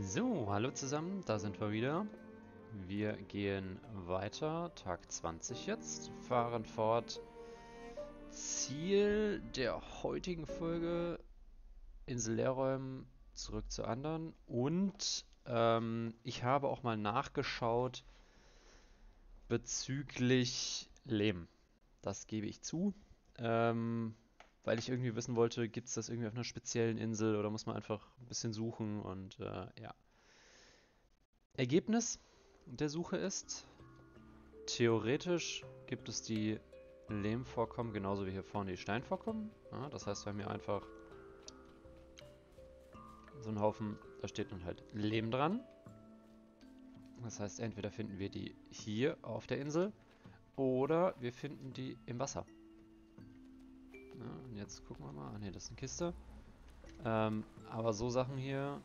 So, hallo zusammen, da sind wir wieder. Wir gehen weiter, Tag 20 jetzt, fahren fort. Ziel der heutigen Folge, Insel leerräumen, zurück zu anderen. Und ähm, ich habe auch mal nachgeschaut bezüglich Lehm. Das gebe ich zu. Ähm, weil ich irgendwie wissen wollte, gibt es das irgendwie auf einer speziellen Insel oder muss man einfach ein bisschen suchen und äh, ja. Ergebnis der Suche ist, theoretisch gibt es die Lehmvorkommen genauso wie hier vorne die Steinvorkommen. Ja, das heißt, wir haben hier einfach so einen Haufen, da steht dann halt Lehm dran. Das heißt, entweder finden wir die hier auf der Insel oder wir finden die im Wasser. Ja, und jetzt gucken wir mal. Ah ne, das ist eine Kiste. Ähm, aber so Sachen hier...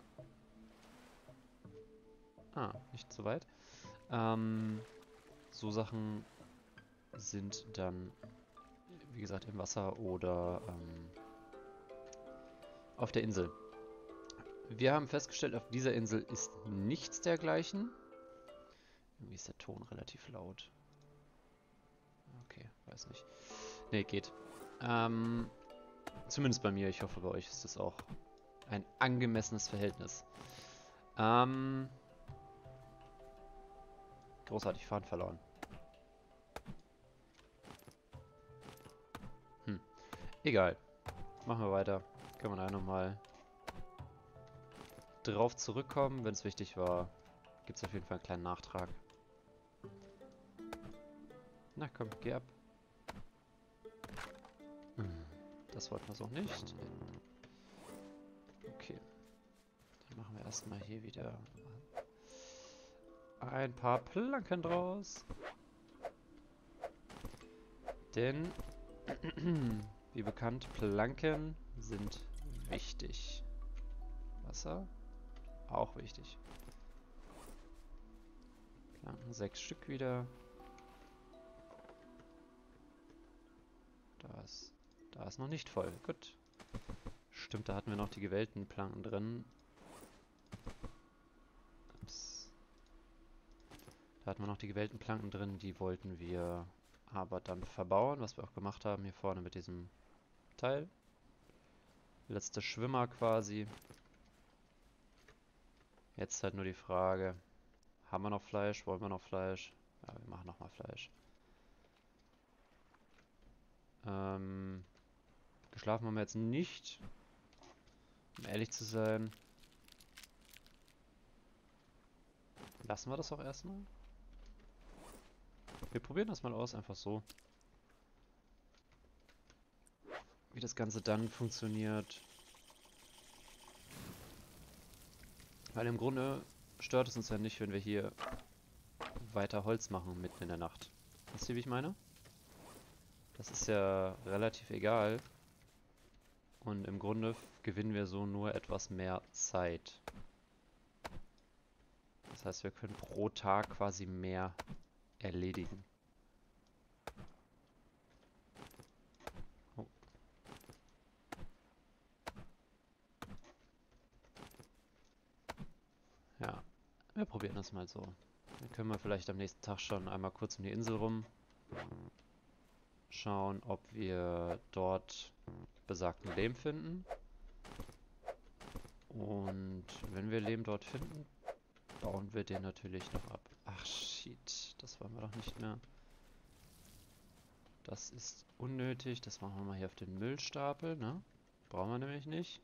Ah, nicht so weit. Ähm, so Sachen sind dann, wie gesagt, im Wasser oder ähm, auf der Insel. Wir haben festgestellt, auf dieser Insel ist nichts dergleichen. Irgendwie ist der Ton relativ laut. Okay, weiß nicht. Ne, geht. Ähm, zumindest bei mir. Ich hoffe, bei euch ist das auch ein angemessenes Verhältnis. Ähm, großartig, Faden verloren. Hm. Egal. Machen wir weiter. Können wir da nochmal drauf zurückkommen. Wenn es wichtig war, gibt es auf jeden Fall einen kleinen Nachtrag. Na komm, geh ab. Das wollten wir so nicht. Okay. Dann machen wir erstmal hier wieder ein paar Planken draus. Denn, wie bekannt, Planken sind wichtig. Wasser, auch wichtig. Planken sechs Stück wieder. Da ist da ist noch nicht voll. Gut. Stimmt, da hatten wir noch die gewählten Planken drin. Ups. Da hatten wir noch die gewählten Planken drin. Die wollten wir aber dann verbauen, was wir auch gemacht haben hier vorne mit diesem Teil. Letzte Schwimmer quasi. Jetzt halt nur die Frage, haben wir noch Fleisch? Wollen wir noch Fleisch? Ja, wir machen nochmal Fleisch. Ähm, Geschlafen haben wir jetzt nicht. Um ehrlich zu sein. Lassen wir das auch erstmal. Wir probieren das mal aus, einfach so. Wie das Ganze dann funktioniert. Weil im Grunde stört es uns ja nicht, wenn wir hier weiter Holz machen mitten in der Nacht. Wisst ihr, wie ich meine? Das ist ja relativ egal. Und im Grunde gewinnen wir so nur etwas mehr Zeit. Das heißt, wir können pro Tag quasi mehr erledigen. Oh. Ja, wir probieren das mal so. Dann können wir vielleicht am nächsten Tag schon einmal kurz um die Insel rum schauen, ob wir dort besagten Lehm finden. Und wenn wir Lehm dort finden, bauen wir den natürlich noch ab. Ach shit, das wollen wir doch nicht mehr. Das ist unnötig. Das machen wir mal hier auf den Müllstapel, ne? Brauchen wir nämlich nicht.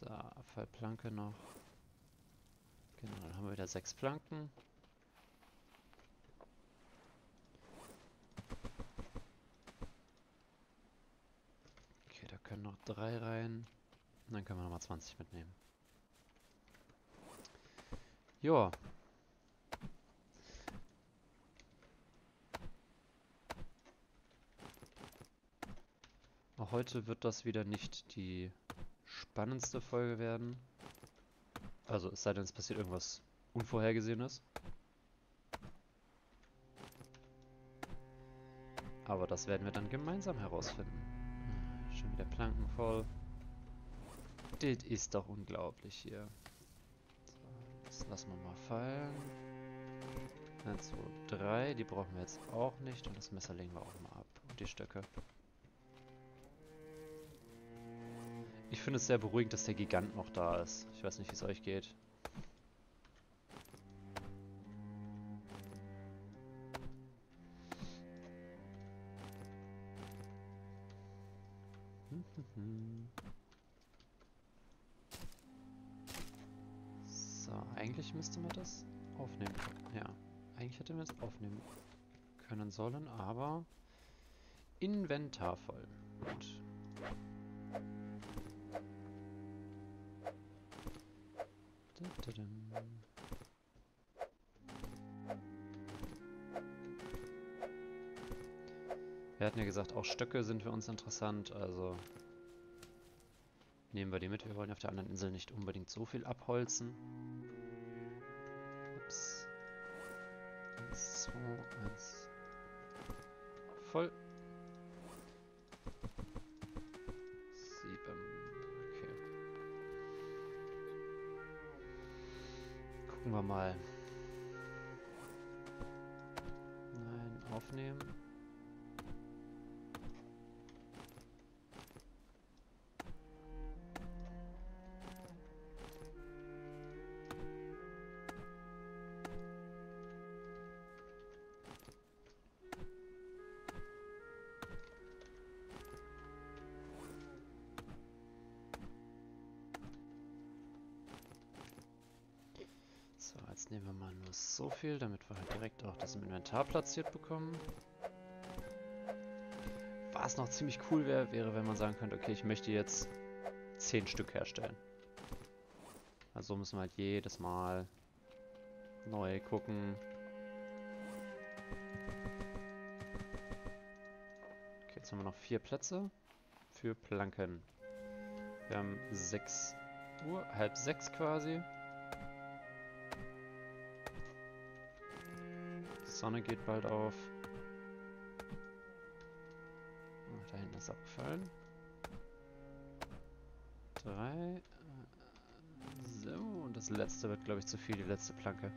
So, Abfallplanke noch. Genau, dann haben wir wieder sechs Planken. können noch drei rein. Und dann können wir nochmal 20 mitnehmen. Joa. Auch heute wird das wieder nicht die spannendste Folge werden. Also es sei denn, es passiert irgendwas Unvorhergesehenes. Aber das werden wir dann gemeinsam herausfinden. Schon wieder Planken voll. Das ist doch unglaublich hier. Das lassen wir mal fallen. 1, 2, 3. Die brauchen wir jetzt auch nicht. Und das Messer legen wir auch mal ab. Und die Stöcke. Ich finde es sehr beruhigend, dass der Gigant noch da ist. Ich weiß nicht, wie es euch geht. Sollen, aber Inventar voll. Gut. Wir hatten ja gesagt, auch Stöcke sind für uns interessant, also nehmen wir die mit. Wir wollen auf der anderen Insel nicht unbedingt so viel abholzen. Ups. Eins, zwei, eins. Voll. Sieben. Okay. Gucken wir mal. Nein, aufnehmen. Jetzt nehmen wir mal nur so viel, damit wir halt direkt auch das im Inventar platziert bekommen. Was noch ziemlich cool wäre, wäre, wenn man sagen könnte, okay, ich möchte jetzt 10 Stück herstellen. Also müssen wir halt jedes Mal neu gucken. Okay, jetzt haben wir noch vier Plätze für Planken. Wir haben 6 Uhr, halb 6 quasi. Sonne geht bald auf. Oh, da hinten ist abgefallen. Drei. äh, So, und das letzte wird, glaube ich, zu viel, die letzte Planke.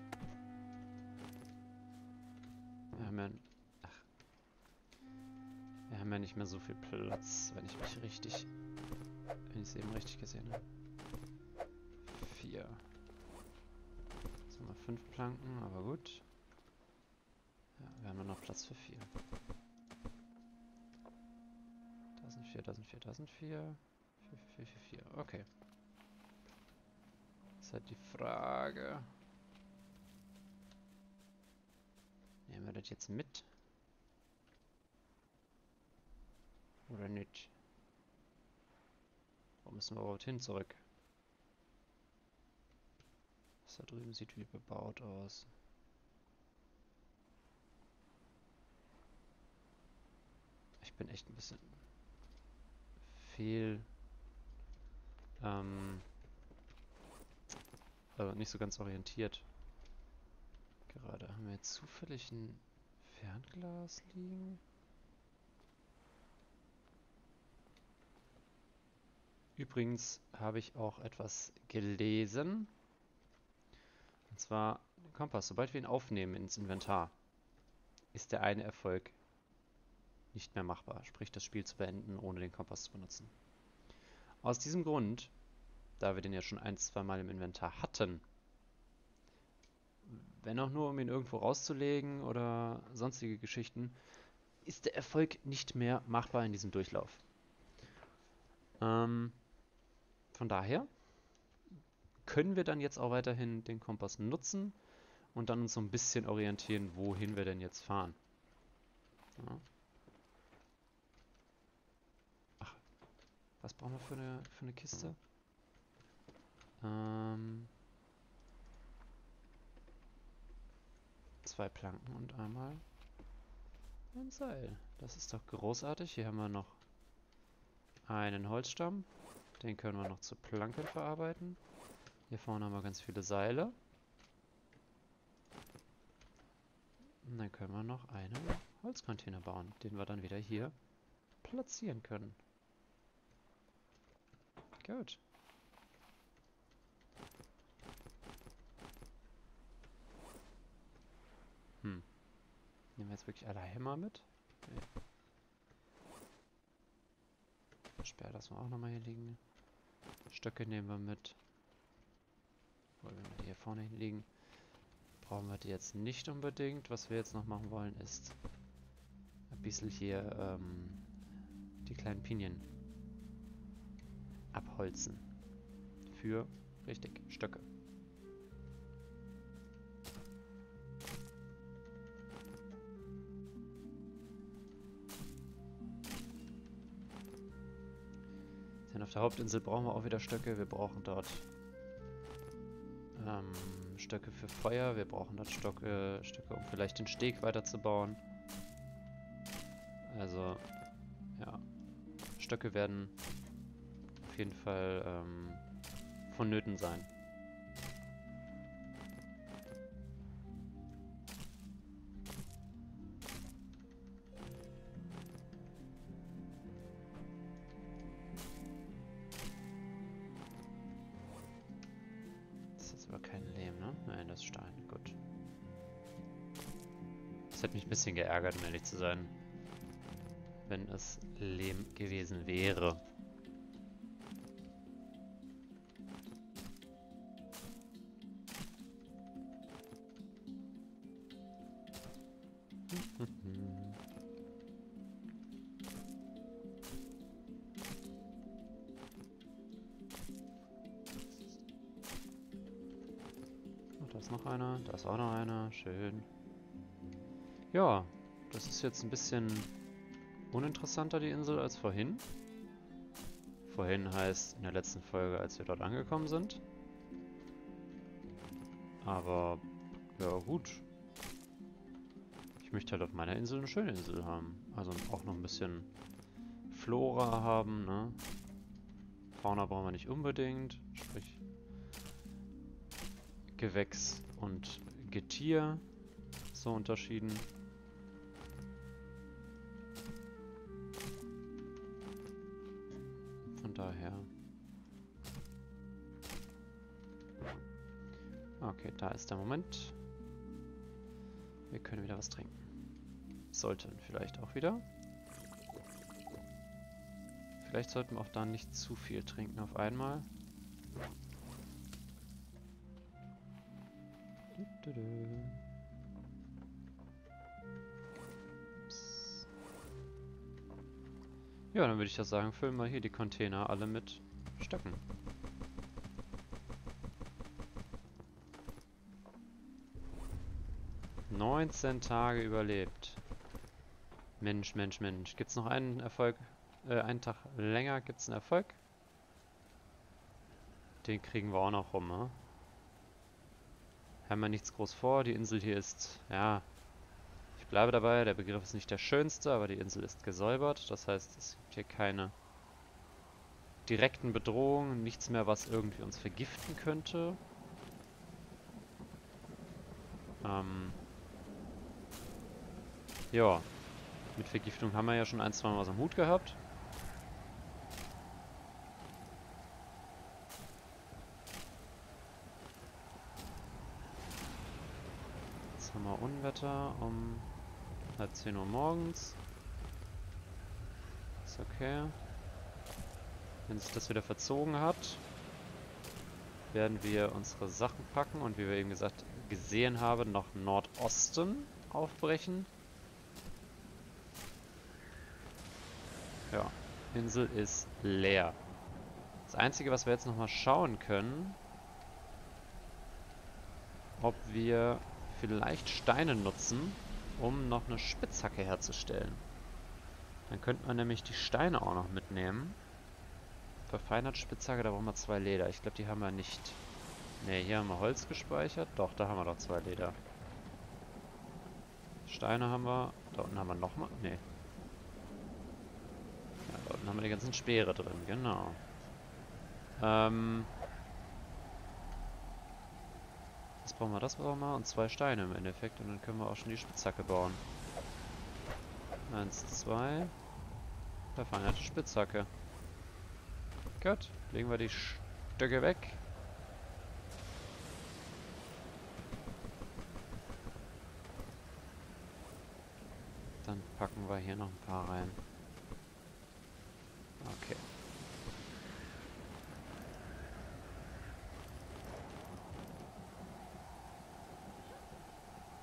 Wir haben ja... Ach. Wir haben ja nicht mehr so viel Platz, wenn ich mich richtig... Wenn ich es eben richtig gesehen habe. Vier. Jetzt haben wir fünf Planken, aber gut. Wir haben nur noch Platz für vier. Da sind vier, da sind vier, da sind vier. Vier, vier, vier, vier. Okay. Ist halt die Frage. Nehmen wir das jetzt mit? Oder nicht? Wo müssen wir überhaupt hin zurück? Das da drüben sieht wie bebaut aus. Ich bin echt ein bisschen fehl. Ähm, also nicht so ganz orientiert. Gerade haben wir jetzt zufällig ein Fernglas liegen. Übrigens habe ich auch etwas gelesen. Und zwar, Kompass, sobald wir ihn aufnehmen ins Inventar, ist der eine Erfolg nicht mehr machbar, sprich das Spiel zu beenden, ohne den Kompass zu benutzen. Aus diesem Grund, da wir den ja schon ein, zwei Mal im Inventar hatten, wenn auch nur um ihn irgendwo rauszulegen oder sonstige Geschichten, ist der Erfolg nicht mehr machbar in diesem Durchlauf. Ähm, von daher können wir dann jetzt auch weiterhin den Kompass nutzen und dann uns so ein bisschen orientieren, wohin wir denn jetzt fahren. Ja. Was brauchen wir für eine, für eine Kiste? Ähm, zwei Planken und einmal ein Seil. Das ist doch großartig. Hier haben wir noch einen Holzstamm. Den können wir noch zu Planken verarbeiten. Hier vorne haben wir ganz viele Seile. Und dann können wir noch einen Holzcontainer bauen, den wir dann wieder hier platzieren können. Gut. Hm. Nehmen wir jetzt wirklich alle Hämmer mit? Nee. Sperr lassen wir auch nochmal hier liegen. Stöcke nehmen wir mit. Wollen wir die hier vorne hinlegen? Brauchen wir die jetzt nicht unbedingt. Was wir jetzt noch machen wollen, ist ein bisschen hier ähm, die kleinen Pinien abholzen. Für, richtig, Stöcke. Denn auf der Hauptinsel brauchen wir auch wieder Stöcke. Wir brauchen dort ähm, Stöcke für Feuer. Wir brauchen dort Stöcke, Stöcke, um vielleicht den Steg weiterzubauen. Also, ja. Stöcke werden auf jeden Fall ähm, vonnöten sein. Das ist aber kein Lehm, ne? Nein, das ist Stein. Gut. Das hätte mich ein bisschen geärgert, um ehrlich zu sein. Wenn es Lehm gewesen wäre. Das ist jetzt ein bisschen uninteressanter, die Insel, als vorhin. Vorhin heißt in der letzten Folge, als wir dort angekommen sind. Aber, ja gut. Ich möchte halt auf meiner Insel eine schöne Insel haben. Also auch noch ein bisschen Flora haben, ne? Fauna brauchen wir nicht unbedingt. Sprich, Gewächs und Getier. So unterschieden. Daher. Okay, da ist der Moment. Wir können wieder was trinken. Sollten vielleicht auch wieder. Vielleicht sollten wir auch da nicht zu viel trinken auf einmal. Ups. Ja, dann würde ich das sagen, füllen wir hier die Container alle mit Stöcken. Neunzehn Tage überlebt. Mensch, Mensch, Mensch. Gibt es noch einen Erfolg? Äh, einen Tag länger gibt es einen Erfolg? Den kriegen wir auch noch rum, ne? Haben wir nichts groß vor. Die Insel hier ist, ja, bleibe dabei, der Begriff ist nicht der schönste, aber die Insel ist gesäubert. Das heißt, es gibt hier keine direkten Bedrohungen, nichts mehr, was irgendwie uns vergiften könnte. Ähm, ja, mit Vergiftung haben wir ja schon ein, zwei Mal was am Hut gehabt. Jetzt haben wir Unwetter um halb 10 Uhr morgens. Ist okay. Wenn sich das wieder verzogen hat, werden wir unsere Sachen packen und wie wir eben gesagt gesehen haben, nach Nordosten aufbrechen. Ja, Insel ist leer. Das Einzige, was wir jetzt nochmal schauen können, ob wir vielleicht Steine nutzen, um noch eine Spitzhacke herzustellen. Dann könnte man nämlich die Steine auch noch mitnehmen. Verfeinert Spitzhacke, da brauchen wir zwei Leder. Ich glaube, die haben wir nicht. Ne, hier haben wir Holz gespeichert. Doch, da haben wir doch zwei Leder. Steine haben wir. Da unten haben wir nochmal. Ne. Ja, da unten haben wir die ganzen Speere drin, genau. Ähm. Was brauchen wir? Das brauchen wir und zwei Steine im Endeffekt. Und dann können wir auch schon die Spitzhacke bauen. Eins, zwei. Verfeinerte Spitzhacke. Gut, legen wir die Stöcke weg. Dann packen wir hier noch ein paar rein. Okay.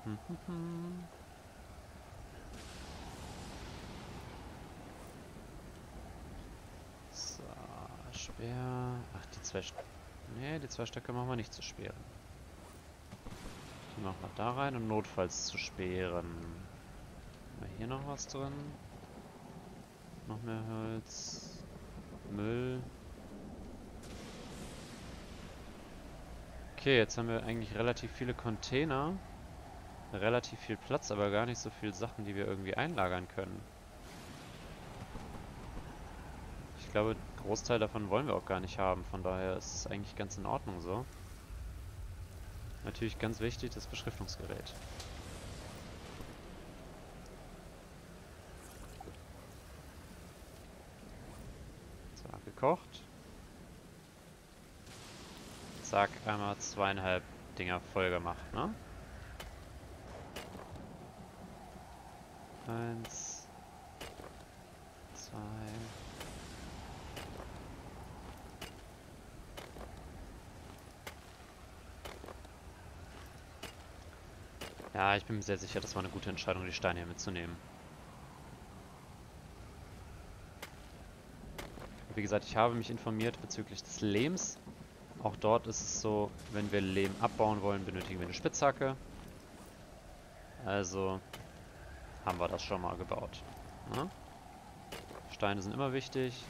Hm, hm, hm. So, schwer. Ach, die zwei... St nee, die zwei Stöcke machen wir nicht zu schweren. Die machen wir da rein, um notfalls zu sperren. Haben wir hier noch was drin? Noch mehr Holz. Müll. Okay, jetzt haben wir eigentlich relativ viele Container. Relativ viel Platz, aber gar nicht so viele Sachen, die wir irgendwie einlagern können. Ich glaube, Großteil davon wollen wir auch gar nicht haben. Von daher ist es eigentlich ganz in Ordnung so. Natürlich ganz wichtig, das Beschriftungsgerät. So, gekocht. Zack, einmal zweieinhalb Dinger voll gemacht, ne? Eins. Zwei. Ja, ich bin mir sehr sicher, das war eine gute Entscheidung, die Steine hier mitzunehmen. Wie gesagt, ich habe mich informiert bezüglich des Lehms. Auch dort ist es so, wenn wir Lehm abbauen wollen, benötigen wir eine Spitzhacke. Also haben wir das schon mal gebaut. Ja? Steine sind immer wichtig.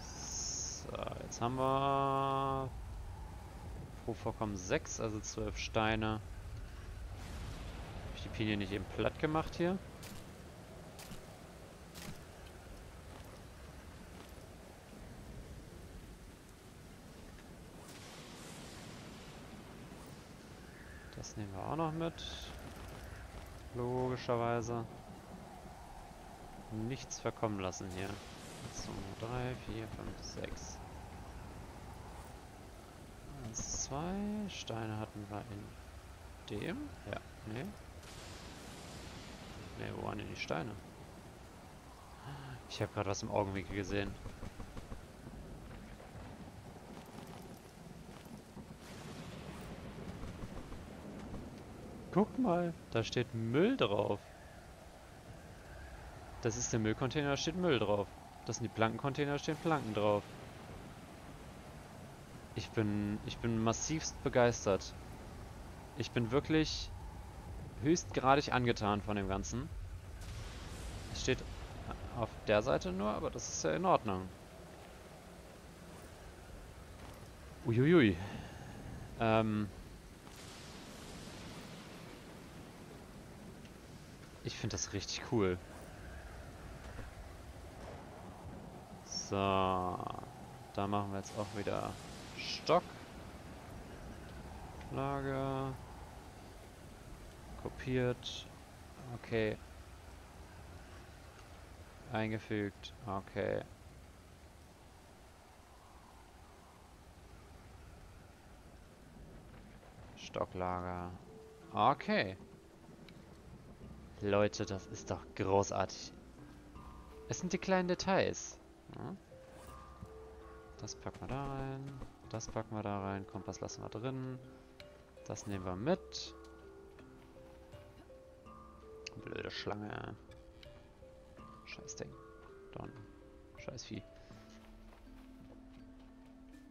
So, jetzt haben wir pro Vorkommen 6, also 12 Steine. Habe ich die Pinie nicht eben platt gemacht hier? Das nehmen wir auch noch mit. Logischerweise. Nichts verkommen lassen hier. 2, 3, 4, 5, 6. 1, 2. Steine hatten wir in dem. Ja, nee. Nee, wo waren denn die Steine? Ich habe gerade was im Augenwinkel gesehen. Guck mal, da steht Müll drauf. Das ist der Müllcontainer, da steht Müll drauf. Das sind die Plankencontainer, da stehen Planken drauf. Ich bin, ich bin massivst begeistert. Ich bin wirklich höchstgradig angetan von dem Ganzen. Es steht auf der Seite nur, aber das ist ja in Ordnung. Uiuiui. Ähm... Ich finde das richtig cool. So. Da machen wir jetzt auch wieder Stock. Lager. Kopiert. Okay. Eingefügt. Okay. Stocklager. Okay. Leute, das ist doch großartig. Es sind die kleinen Details. Ja. Das packen wir da rein. Das packen wir da rein. Kompass lassen wir drin. Das nehmen wir mit. Blöde Schlange. Scheiß Ding. Don. Scheiß Vieh.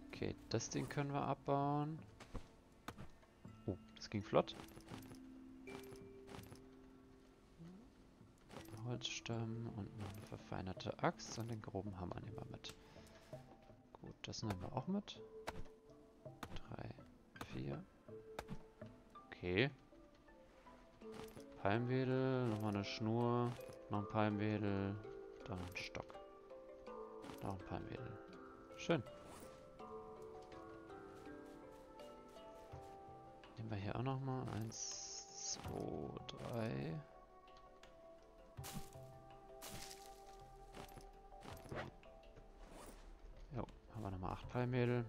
Okay, das Ding können wir abbauen. Oh, das ging flott. Holzstamm und noch eine verfeinerte Axt und den groben Hammer nehmen wir mit. Gut, das nehmen wir auch mit. Drei, vier. Okay. Palmwedel, nochmal eine Schnur, noch ein Palmwedel, dann ein Stock. Noch ein Palmwedel. Schön. Nehmen wir hier auch nochmal. Eins, zwei, drei. Jo, haben wir nochmal 8 Palmmädel.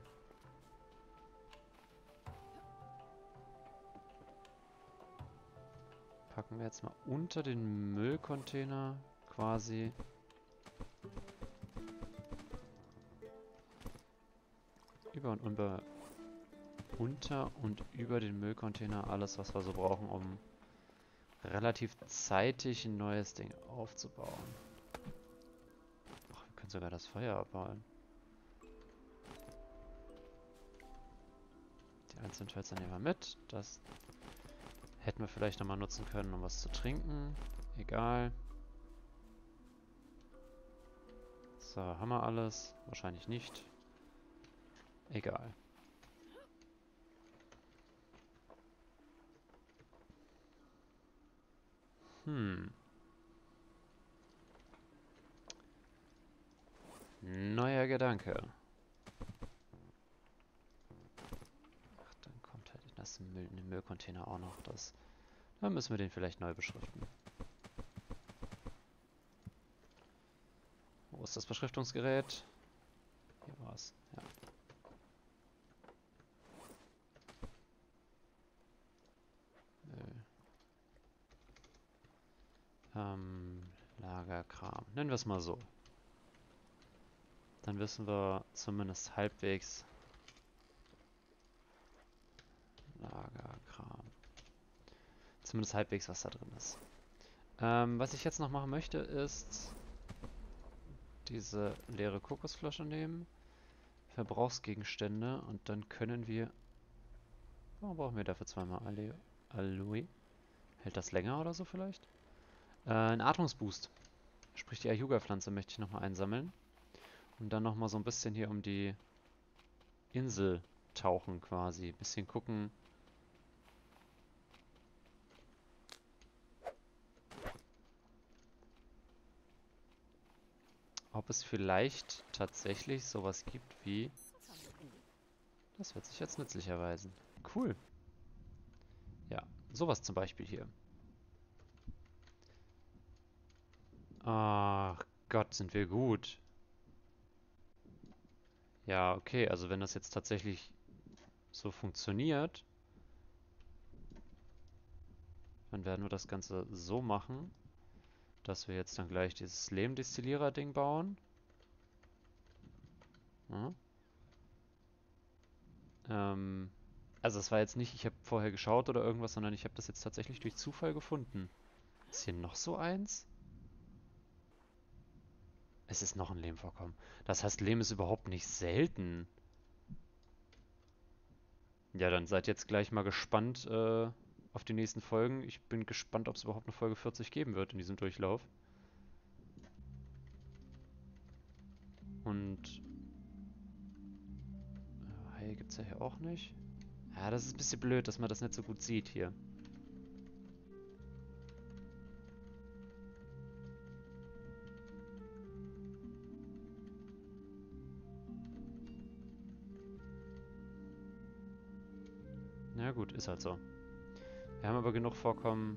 packen wir jetzt mal unter den Müllcontainer quasi über und über unter und über den Müllcontainer alles, was wir so brauchen, um relativ zeitig ein neues Ding aufzubauen. Ach, wir können sogar das Feuer abbauen. Die einzelnen Hölzer nehmen wir mit. Das hätten wir vielleicht nochmal nutzen können, um was zu trinken. Egal. So, haben wir alles? Wahrscheinlich nicht. Egal. Hm. Neuer Gedanke. Ach, dann kommt halt das Müll in den Müllcontainer auch noch. Das, dann müssen wir den vielleicht neu beschriften. Wo ist das Beschriftungsgerät? Hier war es, ja. Ähm, Lagerkram. Nennen wir es mal so. Dann wissen wir zumindest halbwegs Lagerkram. Zumindest halbwegs, was da drin ist. Ähm, was ich jetzt noch machen möchte, ist diese leere Kokosflasche nehmen, Verbrauchsgegenstände und dann können wir... Warum brauchen wir dafür zweimal Aloe? Hält das länger oder so vielleicht? Äh, ein Atmungsboost. Sprich die Ayuga-Pflanze möchte ich nochmal einsammeln. Und dann nochmal so ein bisschen hier um die Insel tauchen quasi. Bisschen gucken. Ob es vielleicht tatsächlich sowas gibt wie... Das wird sich jetzt nützlich erweisen. Cool. Ja, sowas zum Beispiel hier. Ach Gott, sind wir gut. Ja, okay, also wenn das jetzt tatsächlich so funktioniert, dann werden wir das Ganze so machen, dass wir jetzt dann gleich dieses Lehmdestillierer-Ding bauen. Ja. Ähm, also es war jetzt nicht, ich habe vorher geschaut oder irgendwas, sondern ich habe das jetzt tatsächlich durch Zufall gefunden. Ist hier noch so eins? Es ist noch ein Lehmvorkommen. Das heißt, Lehm ist überhaupt nicht selten. Ja, dann seid jetzt gleich mal gespannt äh, auf die nächsten Folgen. Ich bin gespannt, ob es überhaupt eine Folge 40 geben wird in diesem Durchlauf. Und... Äh, Hai gibt es ja hier auch nicht. Ja, das ist ein bisschen blöd, dass man das nicht so gut sieht hier. Ja gut, ist halt so. Wir haben aber genug Vorkommen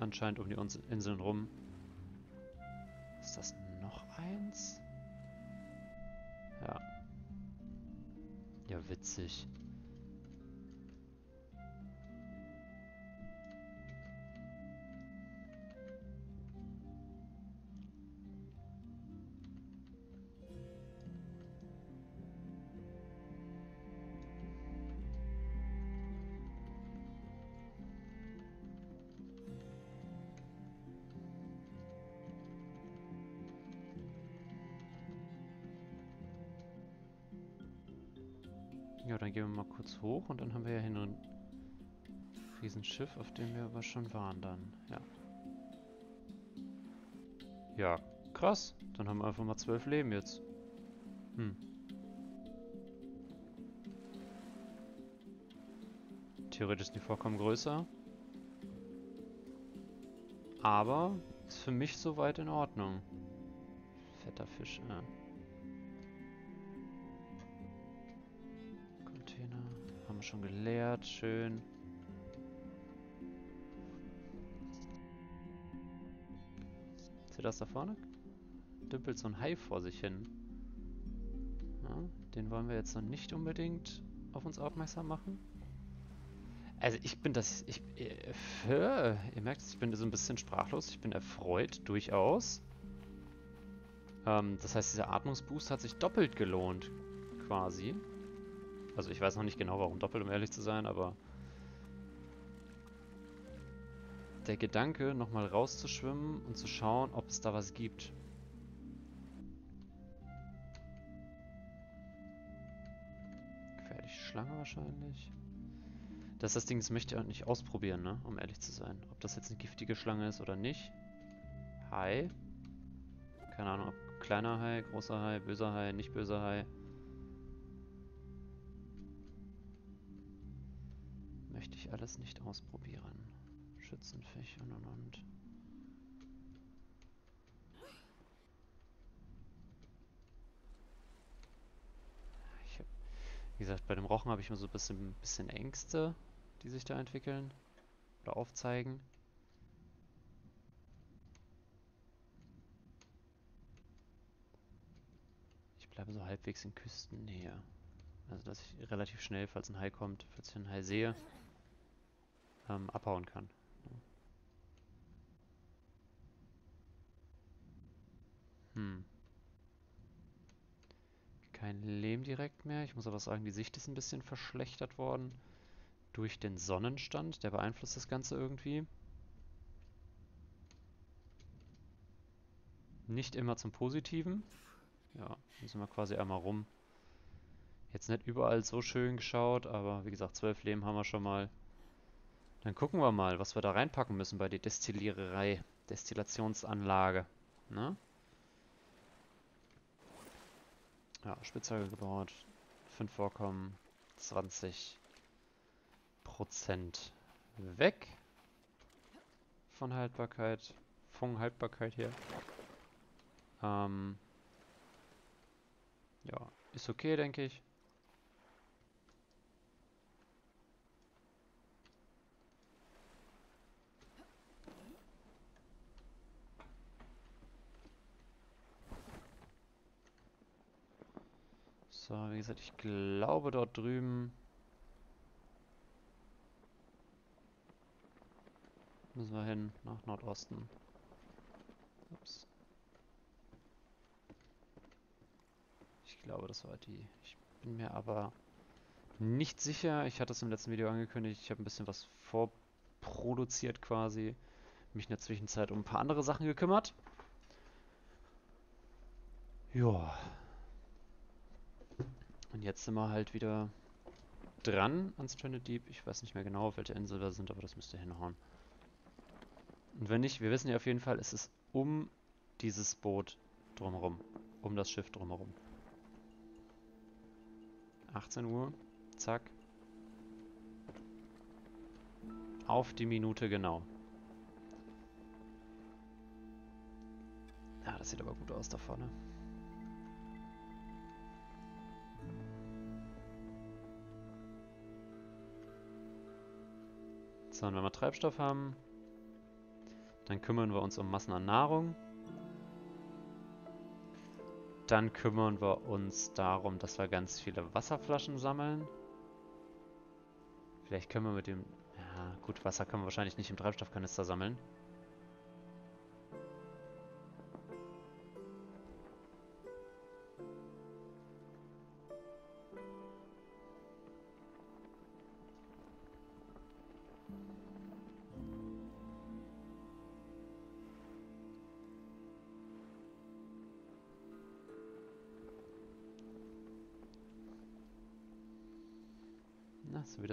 anscheinend um die Inseln rum. Ist das noch eins? Ja. Ja, witzig. Kurz hoch und dann haben wir ja hier ein Riesenschiff, auf dem wir aber schon waren dann. Ja. Ja, krass. Dann haben wir einfach mal zwölf Leben jetzt. Hm. Theoretisch sind die Vorkommen größer. Aber ist für mich soweit in Ordnung. Fetter Fisch, ja. Wir schon geleert. Schön. Seht ihr das da vorne? Dümpelt so ein Hai vor sich hin. Ja, den wollen wir jetzt noch nicht unbedingt auf uns aufmerksam machen. Also ich bin das, ich, äh, ihr merkt es, ich bin so ein bisschen sprachlos, ich bin erfreut, durchaus. Ähm, das heißt, dieser Atmungsboost hat sich doppelt gelohnt, quasi. Also ich weiß noch nicht genau, warum doppelt, um ehrlich zu sein, aber... Der Gedanke, nochmal rauszuschwimmen und zu schauen, ob es da was gibt. Gefährliche Schlange wahrscheinlich. Das ist das Ding, das möchte ich auch nicht ausprobieren, ne? Um ehrlich zu sein. Ob das jetzt eine giftige Schlange ist oder nicht. Hai. Keine Ahnung, ob kleiner Hai, großer Hai, böser Hai, nicht böser Hai. Möchte ich alles nicht ausprobieren. Schützenfisch und und und. Hab, wie gesagt, bei dem Rochen habe ich immer so ein bisschen, bisschen Ängste die sich da entwickeln oder aufzeigen. Ich bleibe so halbwegs in Küstennähe. Also dass ich relativ schnell, falls ein Hai kommt, falls ich einen Hai sehe, ähm, abhauen kann. Hm. Kein Lehm direkt mehr. Ich muss aber sagen, die Sicht ist ein bisschen verschlechtert worden durch den Sonnenstand. Der beeinflusst das Ganze irgendwie. Nicht immer zum Positiven. Ja, müssen wir quasi einmal rum. Jetzt nicht überall so schön geschaut, aber wie gesagt, 12 Leben haben wir schon mal. Dann gucken wir mal, was wir da reinpacken müssen bei der Destilliererei, Destillationsanlage. Ne? Ja, Spitzhacke gebaut, 5 Vorkommen, 20 Prozent weg von Haltbarkeit, von Haltbarkeit hier. Ähm, ja, ist okay, denke ich. So, wie gesagt, ich glaube dort drüben Müssen wir hin, nach Nordosten. Ups. Ich glaube, das war die. Ich bin mir aber nicht sicher. Ich hatte es im letzten Video angekündigt. Ich habe ein bisschen was vorproduziert quasi. Mich in der Zwischenzeit um ein paar andere Sachen gekümmert. Ja. Und jetzt sind wir halt wieder dran an Stranded Deep. Ich weiß nicht mehr genau, auf welcher Insel wir sind, aber das müsste hinhauen. Und wenn nicht, wir wissen ja auf jeden Fall, es ist um dieses Boot drumherum. Um das Schiff drumherum. 18 Uhr. Zack. Auf die Minute genau. Ja, das sieht aber gut aus da vorne. So, und wenn wir Treibstoff haben, dann kümmern wir uns um Massen an Nahrung. Dann kümmern wir uns darum, dass wir ganz viele Wasserflaschen sammeln. Vielleicht können wir mit dem... Ja, gut, Wasser können wir wahrscheinlich nicht im Treibstoffkanister sammeln.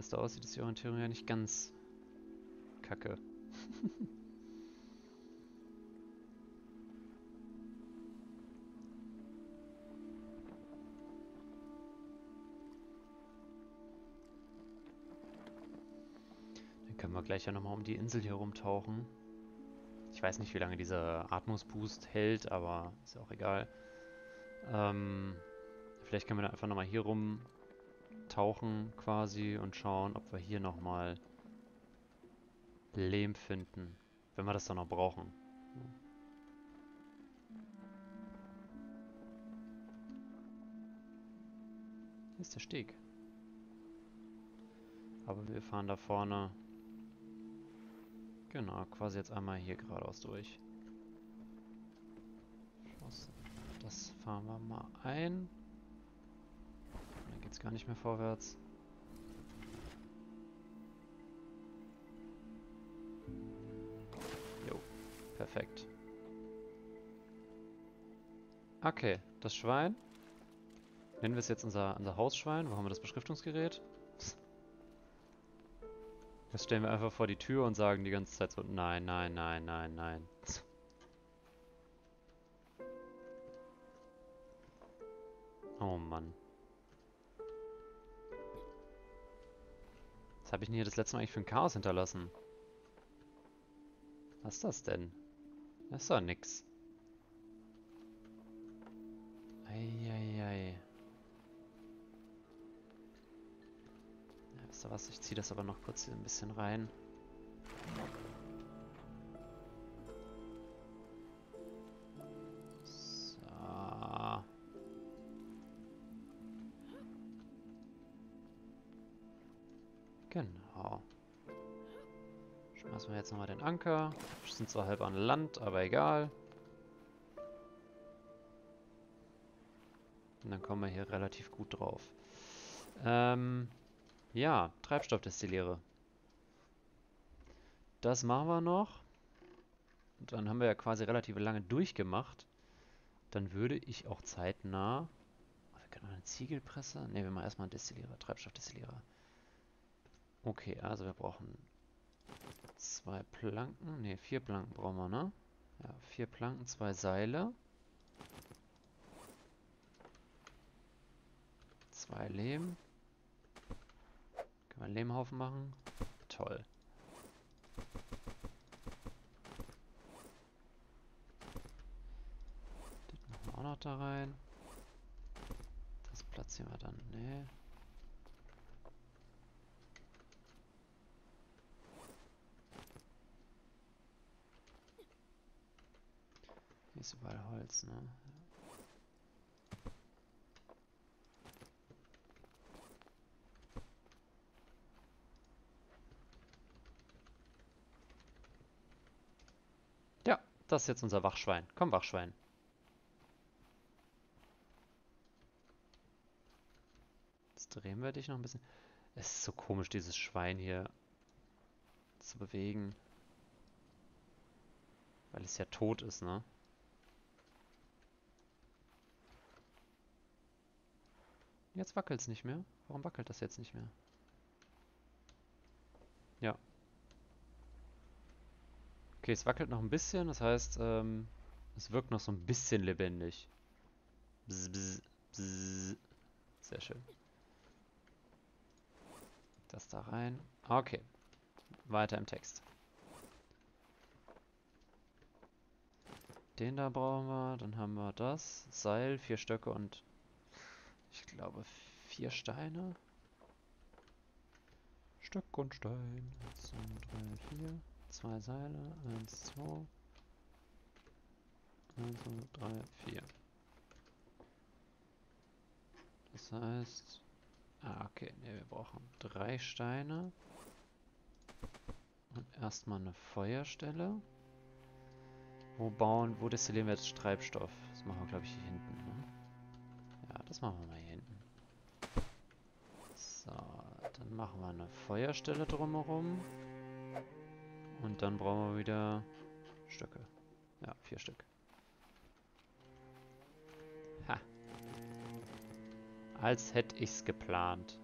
Das da aussieht, ist die Orientierung ja nicht ganz kacke. Dann können wir gleich ja nochmal um die Insel hier rumtauchen. Ich weiß nicht, wie lange dieser Atmungsboost hält, aber ist ja auch egal. Ähm, vielleicht können wir dann einfach nochmal hier rum tauchen quasi und schauen, ob wir hier nochmal Lehm finden. Wenn wir das dann noch brauchen. Hier ist der Steg. Aber wir fahren da vorne... Genau, quasi jetzt einmal hier geradeaus durch. Das fahren wir mal ein. Dann geht es gar nicht mehr vorwärts. Jo, perfekt. Okay, das Schwein. Nennen wir es jetzt unser, unser Hausschwein. Wo haben wir das Beschriftungsgerät? Das stellen wir einfach vor die Tür und sagen die ganze Zeit so, nein, nein, nein, nein, nein. Oh Mann. Was habe ich denn hier das letzte Mal eigentlich für ein Chaos hinterlassen? Was ist das denn? Das ist doch nix. Eieiei. Ja, wisst ihr was? Ich ziehe das aber noch kurz hier ein bisschen rein. Jetzt nochmal den Anker. Wir sind zwar halb an Land, aber egal. Und dann kommen wir hier relativ gut drauf. Ähm, ja, Treibstoffdestilliere. Das machen wir noch. Und dann haben wir ja quasi relativ lange durchgemacht. Dann würde ich auch zeitnah... Oh, wir können eine Ziegelpresse... Ne, wir machen erstmal einen Destillierer, Treibstoffdestillierer. Okay, also wir brauchen zwei Planken. Ne, vier Planken brauchen wir, ne? Ja, vier Planken, zwei Seile. Zwei Lehm. Können wir einen Lehmhaufen machen? Toll. Das machen wir auch noch da rein. Das platzieren wir dann. Nee. Ist überall Holz, ne? Ja, das ist jetzt unser Wachschwein. Komm, Wachschwein. Jetzt drehen wir dich noch ein bisschen. Es ist so komisch, dieses Schwein hier zu bewegen. Weil es ja tot ist, ne? Jetzt wackelt es nicht mehr. Warum wackelt das jetzt nicht mehr? Ja. Okay, es wackelt noch ein bisschen. Das heißt, ähm, es wirkt noch so ein bisschen lebendig. Bzz, bzz, bzz. Sehr schön. Das da rein. Okay. Weiter im Text. Den da brauchen wir. Dann haben wir das. Seil, vier Stöcke und ich glaube vier Steine. Stück und Stein. 1, 2, 3, 4. Zwei Seile. 1, 2. 1, 2, 3, 4. Das heißt... Ah, okay. Ne, wir brauchen drei Steine. Und erstmal eine Feuerstelle. Wo bauen, wo destillieren wir jetzt Treibstoff? Das machen wir, glaube ich, hier hinten. Ne? Ja, das machen wir mal hier. So, dann machen wir eine Feuerstelle drumherum. Und dann brauchen wir wieder Stöcke. Ja, vier Stück. Ha. Als hätte ich's geplant.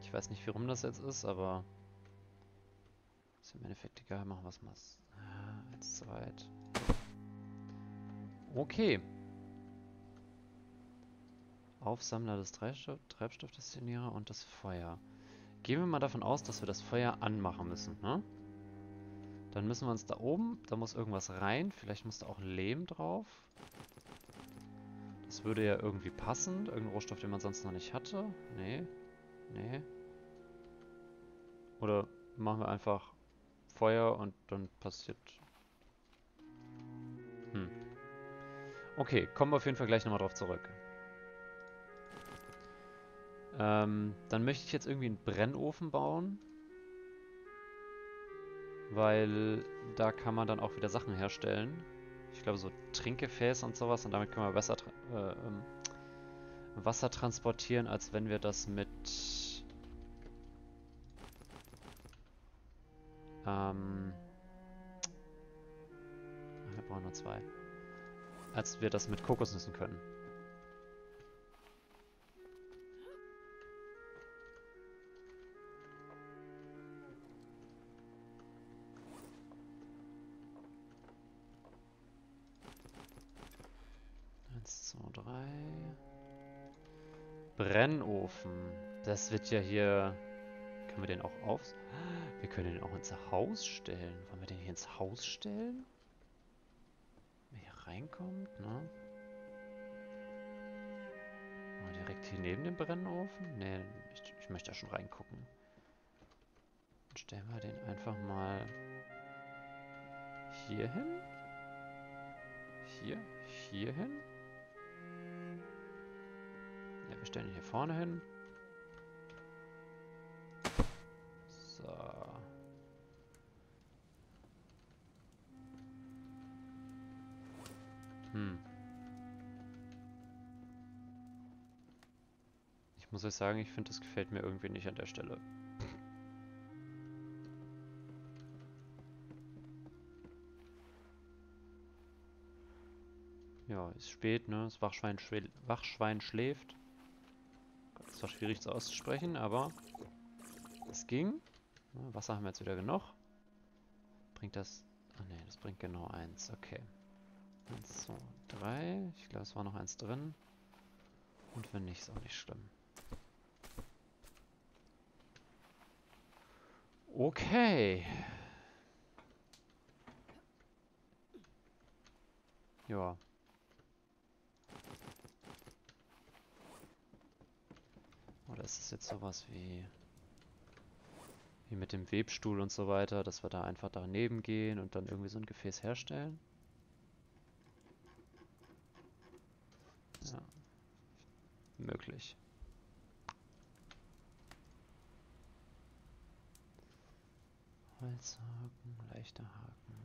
Ich weiß nicht, warum das jetzt ist, aber ist im Endeffekt egal, machen wir es mal. Weit. Okay. Aufsammler des Treibstoff, Treibstoffdestilierer und das Feuer. Gehen wir mal davon aus, dass wir das Feuer anmachen müssen, ne? Dann müssen wir uns da oben, da muss irgendwas rein. Vielleicht muss da auch Lehm drauf. Das würde ja irgendwie passen. Irgendein Rohstoff, den man sonst noch nicht hatte. Nee. Nee. Oder machen wir einfach Feuer und dann passiert... Okay, kommen wir auf jeden Fall gleich nochmal drauf zurück. Ähm, dann möchte ich jetzt irgendwie einen Brennofen bauen. Weil da kann man dann auch wieder Sachen herstellen. Ich glaube so Trinkgefäße und sowas und damit können wir besser äh, ähm, Wasser transportieren, als wenn wir das mit... Ähm... Wir brauchen nur zwei. Als wir das mit Kokosnüssen können. Eins, zwei, drei. Brennofen. Das wird ja hier... Können wir den auch aufs... Wir können den auch ins Haus stellen. Wollen wir den hier ins Haus stellen? Reinkommt, ne? Mal direkt hier neben dem Brennofen? Ne, ich, ich möchte da schon reingucken. Dann stellen wir den einfach mal hier hin. Hier, hier hin. Ja, wir stellen ihn hier vorne hin. So. Hm. Ich muss euch sagen, ich finde, das gefällt mir irgendwie nicht an der Stelle. Ja, ist spät, ne? Das Wachschwein, Wachschwein schläft. Ist zwar schwierig so auszusprechen, aber es ging. Wasser haben wir jetzt wieder genug. Bringt das... Ah ne, das bringt genau eins. Okay. Eins, zwei, drei. Ich glaube, es war noch eins drin. Und wenn nicht, ist auch nicht schlimm. Okay. Ja. Oder ist es jetzt sowas wie... Wie mit dem Webstuhl und so weiter, dass wir da einfach daneben gehen und dann irgendwie so ein Gefäß herstellen? Möglich. Holzhaken, leichter Haken.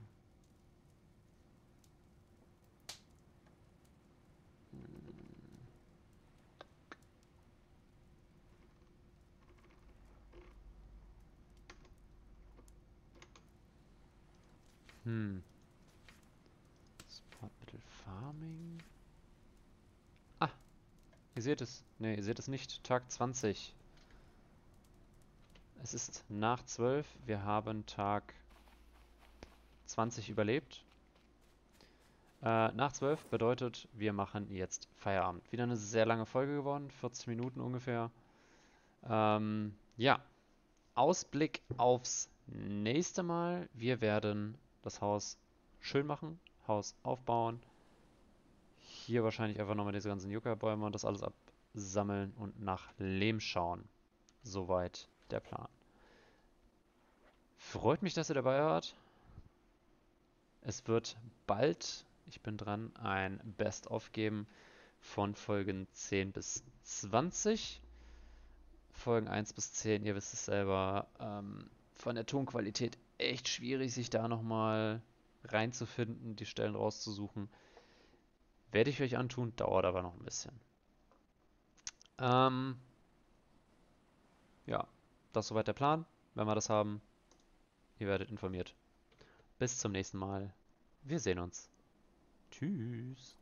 Hm. Sportmittel Farming. Ihr seht es. Ne, ihr seht es nicht. Tag 20. Es ist nach 12. Wir haben Tag 20 überlebt. Äh, nach 12 bedeutet, wir machen jetzt Feierabend. Wieder eine sehr lange Folge geworden. 40 Minuten ungefähr. Ähm, ja. Ausblick aufs nächste Mal. Wir werden das Haus schön machen, Haus aufbauen. Hier wahrscheinlich einfach nochmal diese ganzen Yucca-Bäume und das alles absammeln und nach Lehm schauen. Soweit der Plan. Freut mich, dass ihr dabei wart. Es wird bald, ich bin dran, ein Best-of geben von Folgen 10 bis 20. Folgen 1 bis 10, ihr wisst es selber, ähm, von der Tonqualität echt schwierig, sich da nochmal reinzufinden, die Stellen rauszusuchen. Werde ich euch antun, dauert aber noch ein bisschen. Ähm, ja, das ist soweit der Plan. Wenn wir das haben, ihr werdet informiert. Bis zum nächsten Mal. Wir sehen uns. Tschüss.